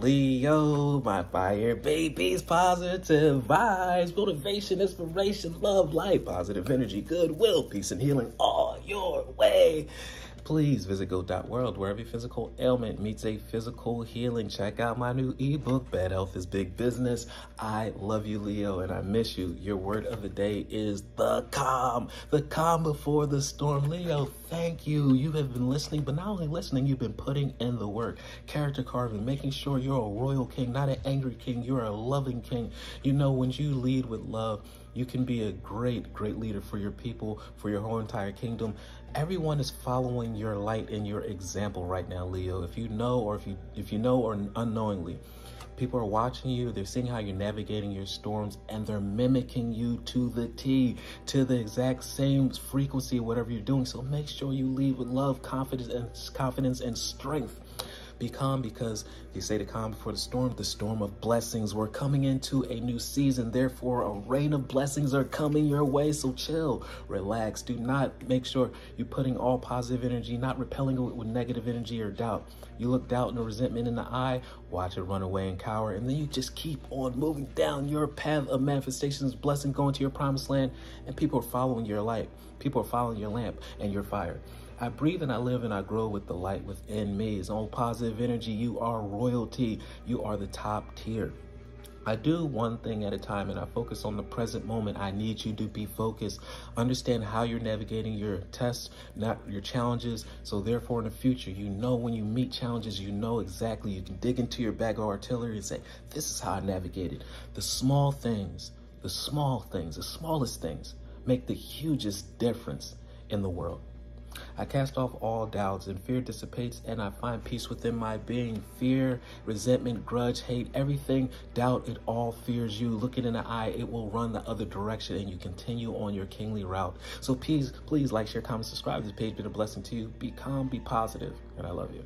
Leo, my fire babies, positive vibes, motivation, inspiration, love, light, positive energy, goodwill, peace, and healing all your way please visit GHOAT.WORLD where every physical ailment meets a physical healing. Check out my new ebook, Bad Health is Big Business. I love you, Leo, and I miss you. Your word of the day is the calm, the calm before the storm. Leo, thank you. You have been listening, but not only listening, you've been putting in the work. Character carving, making sure you're a royal king, not an angry king. You're a loving king. You know, when you lead with love, you can be a great, great leader for your people, for your whole entire kingdom. Everyone is following your light and your example right now, Leo. If you know or if you if you know or unknowingly, people are watching you, they're seeing how you're navigating your storms and they're mimicking you to the T, to the exact same frequency whatever you're doing. So make sure you lead with love, confidence and confidence and strength. Be calm because you say to calm before the storm, the storm of blessings. We're coming into a new season. Therefore, a rain of blessings are coming your way. So chill, relax. Do not make sure you're putting all positive energy, not repelling it with negative energy or doubt. You look doubt and resentment in the eye, watch it run away and cower, and then you just keep on moving down your path of manifestations, blessing, going to your promised land, and people are following your light. People are following your lamp and your fire. I breathe and I live and I grow with the light within me. It's all positive energy. You are royalty. You are the top tier. I do one thing at a time and I focus on the present moment. I need you to be focused. Understand how you're navigating your tests, not your challenges. So therefore in the future, you know when you meet challenges, you know exactly. You can dig into your bag of artillery and say, this is how I navigated. The small things, the small things, the smallest things make the hugest difference in the world. I cast off all doubts, and fear dissipates, and I find peace within my being. Fear, resentment, grudge, hate, everything, doubt, it all fears you. Look it in the eye, it will run the other direction, and you continue on your kingly route. So please, please like, share, comment, subscribe. This page been a blessing to you. Be calm, be positive, and I love you.